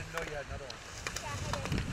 Didn't know you had another one. I'm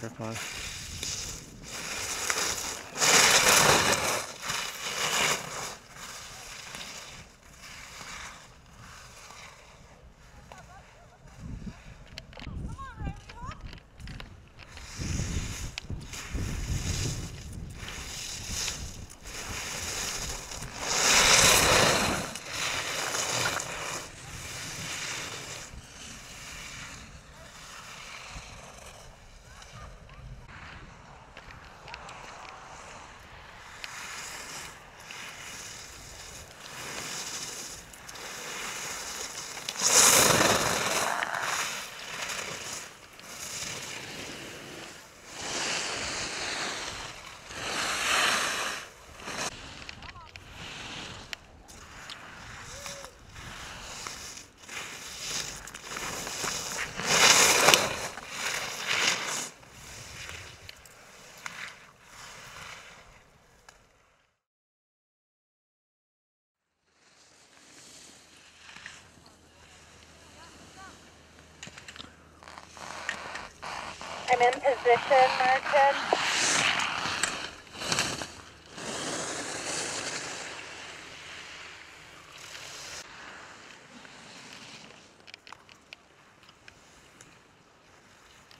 Careful. I'm in position, Martin.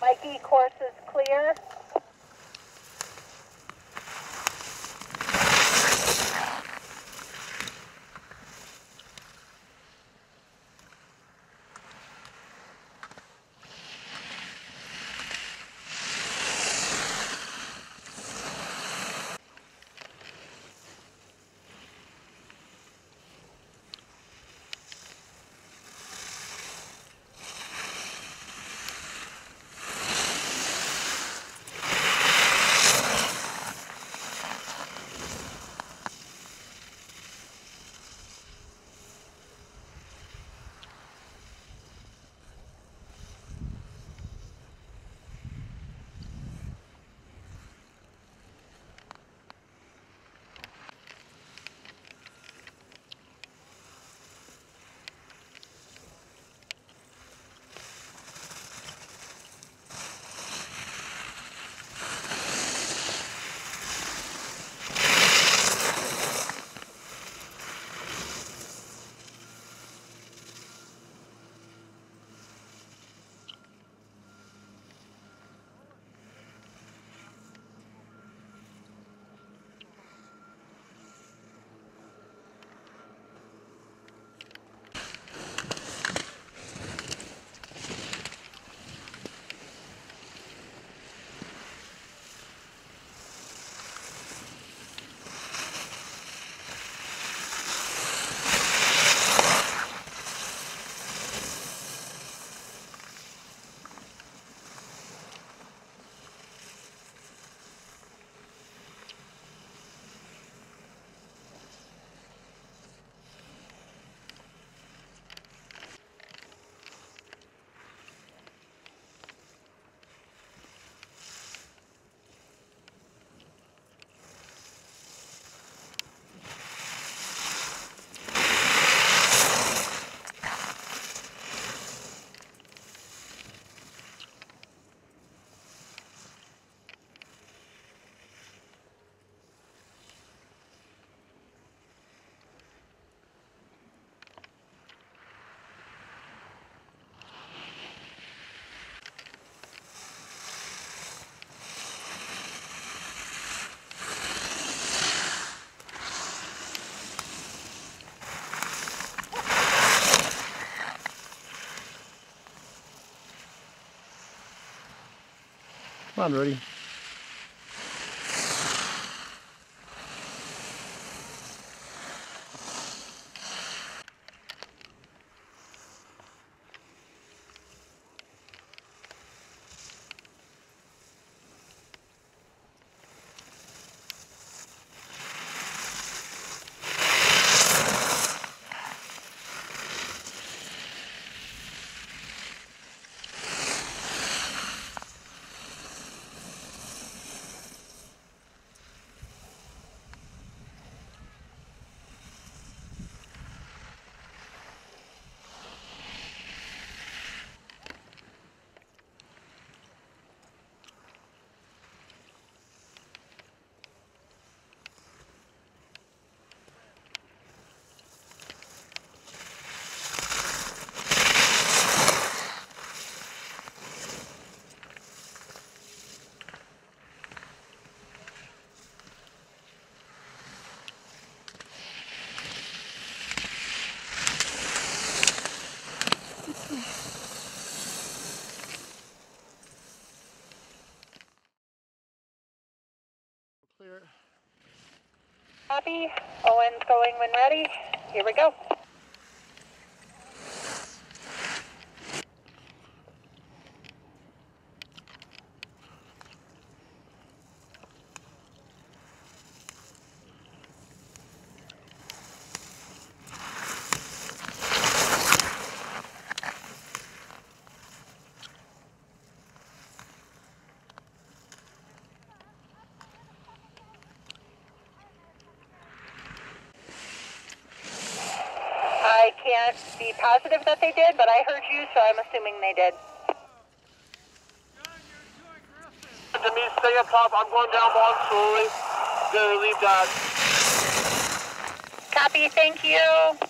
Mikey, course is clear. Come on, Rudy. Owen's going when ready. Here we go. I can't be positive that they did, but I heard you, so I'm assuming they did. John, you're stay up top. I'm going down bottom slowly. Gonna leave that. Copy, thank you.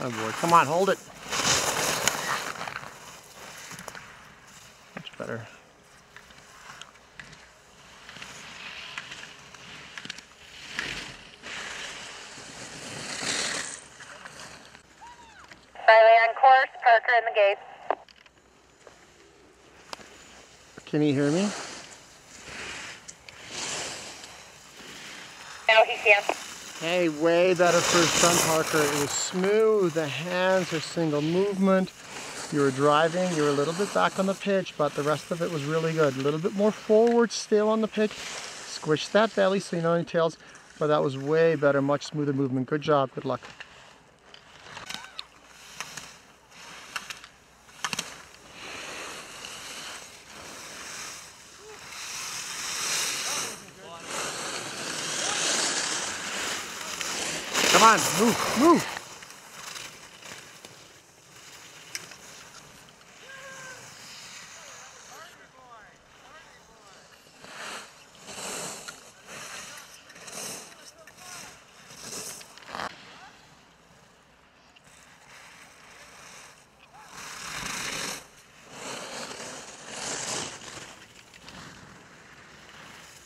Oh boy, come on, hold it. Much better. Riley on course, Parker in the gates. Can you hear me? No, he can't. Hey, way better first front Parker. It was smooth. The hands are single movement. You were driving. You were a little bit back on the pitch, but the rest of it was really good. A little bit more forward still on the pitch. Squish that belly so you know any tails. But that was way better, much smoother movement. Good job. Good luck. On, move, move.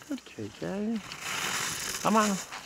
Good KK. Come on.